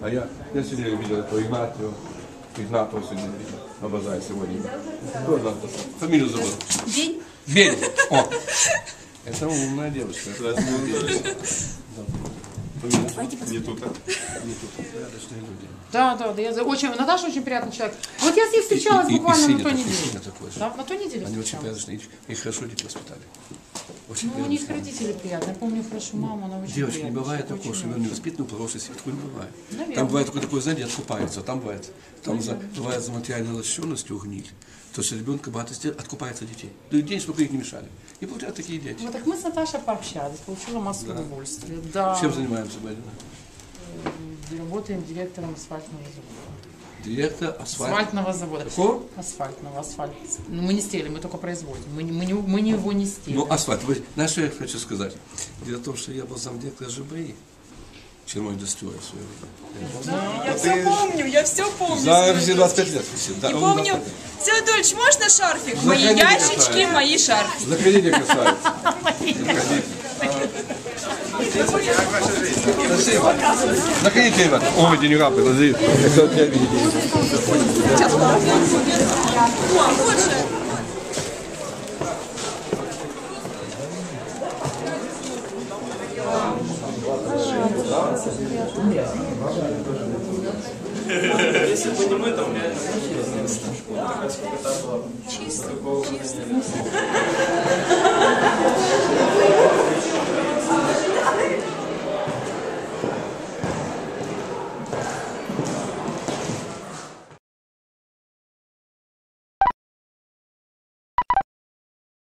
А я, я сегодня видел этого Игнатия. Игнатова сегодня видел. На базаре сегодня. Кто Игнатов? Фамилию забыл. День. День. О. Это умная девушка. Не тут, а? Не тут. Порядочные люди. Да, да, да, я за- очень, Наташа очень приятный человек. Вот я с ней встречалась И- и- и буквально Сеня на той неделе. Такой же. Да, на той неделе Они очень встречалась. порядочные. Их, их хорошо дети воспитали. Очень Ну, у них родители приятные. Я помню хорошо маму, она очень Девочки, не бывает очень такого, что не воспитана, хороший свет, такое не бывает. Наверное. Там бывает такое, такое знаете, откупается, там бывает, там за, бывает за материальной лощенностью гниль. То есть ребенка богатости откупается детей. Дают деньги, чтобы их не мешали. И получают такие дети. Вот так мы с Наташей пообщались, получила массу удовольствия. Да. Чем занимаемся, Марина? Работаем директором асфальтного завода. Директор асфальт. Асфальтного завода. Какого? Асфальтного, асфальт. Ну, мы не стелим, мы только производим. Мы, не- мы, не, мы не его не стелим. Ну, асфальт. Вы, знаешь, что я хочу сказать? Дело в том, что я был замдиректора ЖБИ. Черной индустрии в свое время. Я все помню, я все помню. За все 25 лет. Да, И помню, 25 лет. Теодольч, можно шарфик? Мои Заходите, ящички, красавица. мои шарфики. Заходите, красавица. Заходите. Спасибо. Заходите, ребята. Ой, деньга, подожди. Я хотел тебя видеть. О, вот же. Чисто, чисто.